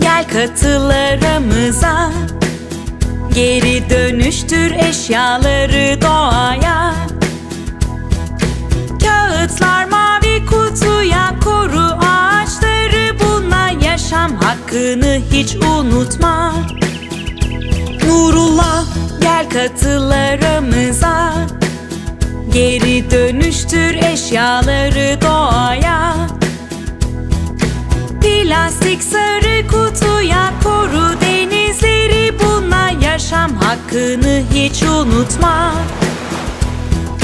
Gel katıl aramıza Geri dönüştür eşyaları doğaya. Kağıtlar mavi kutuya koru ağaçları. Bununla yaşam hakkını hiç unutma. Nurullah gel katıl aramıza Geri dönüştür eşyaları doğaya Plastik sarı kutuya koru denizleri Bununla yaşam hakkını hiç unutma.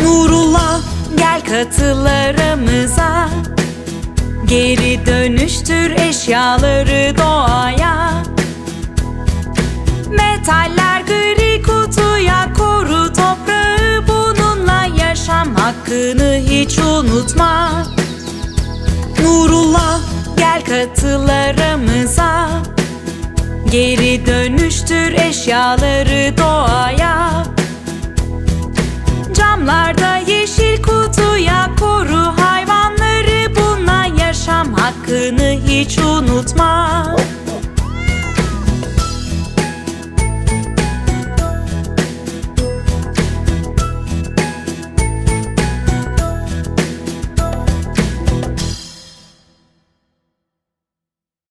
Nurullah gel katıl aramıza Geri dönüştür eşyaları doğaya. Metaller gri kutuya koru toprağı Bununla yaşam hakkını hiç unutma. Nurullah gel katıl aramıza Geri dönüştür eşyaları doğaya. Camlarda yeşil kutuya koru hayvanları. Bununla yaşam hakkını hiç unutma